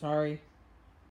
Sorry.